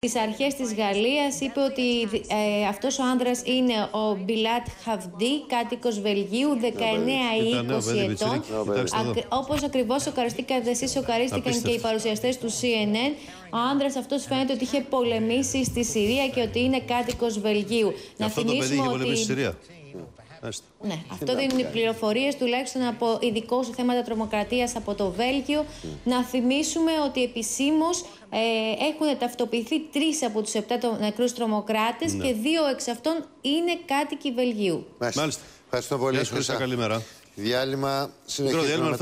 τις αρχές της Γαλλίας είπε ότι ε, αυτός ο άνδρας είναι ο Μπιλάτ Χαβντή, κάτοικος Βελγίου, 19 ή 20 ετών. Ακ, όπως ακριβώς σοκαριστήκατε εσείς, σοκαρίστηκαν και οι παρουσιαστές του CNN. Ο άνδρας αυτός φαίνεται ότι είχε πολεμήσει στη Συρία και ότι είναι κάτοικος Βελγίου. Να αυτό το παιδί είχε πολεμήσει στη Συρία. Ναι, αυτό δίνουν οι πληροφορίες τουλάχιστον από ειδικό σε θέματα τρομοκρατίας από το Βέλγιο. Να θυμίσουμε ότι επισήμως ε, έχουν ταυτοποιηθεί τρεις από τους επτά νεκρούς τρομοκράτες Ναι. και δύο εξ αυτών είναι κάτοικοι Βελγίου. Μάλιστα. Ευχαριστώ πολύ. Γεια σου, Χρυσά, Χρυσά. καλημέρα. Διάλειμμα. Μικρό Συνεχίζουμε